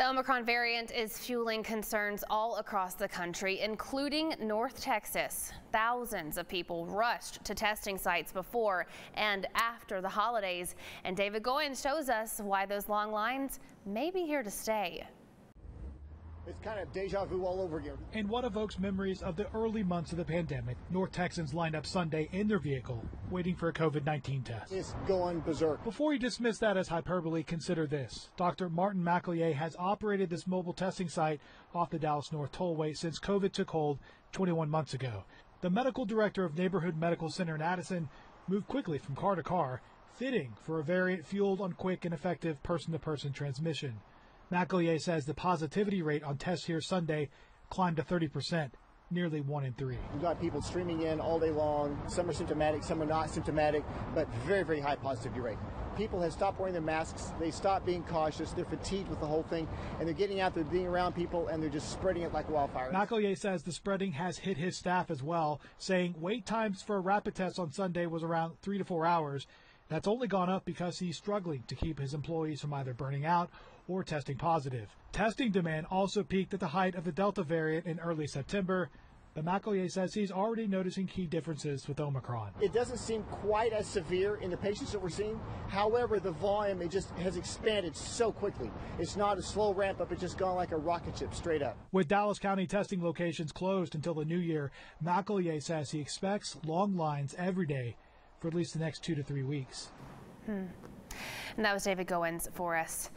The Omicron variant is fueling concerns all across the country, including North Texas. Thousands of people rushed to testing sites before and after the holidays. And David Goins shows us why those long lines may be here to stay. It's kind of deja vu all over again. In what evokes memories of the early months of the pandemic, North Texans lined up Sunday in their vehicle, waiting for a COVID 19 test. It's going berserk. Before you dismiss that as hyperbole, consider this. Dr. Martin McElhier has operated this mobile testing site off the Dallas North Tollway since COVID took hold 21 months ago. The medical director of Neighborhood Medical Center in Addison moved quickly from car to car, fitting for a variant fueled on quick and effective person to person transmission. McElhier says the positivity rate on tests here Sunday climbed to 30%, nearly one in three. We've got people streaming in all day long. Some are symptomatic, some are not symptomatic, but very, very high positivity rate. People have stopped wearing their masks. They stopped being cautious. They're fatigued with the whole thing, and they're getting out there, being around people, and they're just spreading it like wildfire. McElhier says the spreading has hit his staff as well, saying wait times for a rapid test on Sunday was around three to four hours. That's only gone up because he's struggling to keep his employees from either burning out or testing positive. Testing demand also peaked at the height of the Delta variant in early September. But McElhier says he's already noticing key differences with Omicron. It doesn't seem quite as severe in the patients that we're seeing. However, the volume it just has expanded so quickly. It's not a slow ramp up, it's just gone like a rocket ship straight up. With Dallas County testing locations closed until the new year, McElhier says he expects long lines every day for at least the next two to three weeks. Hmm. And that was David Goins for us.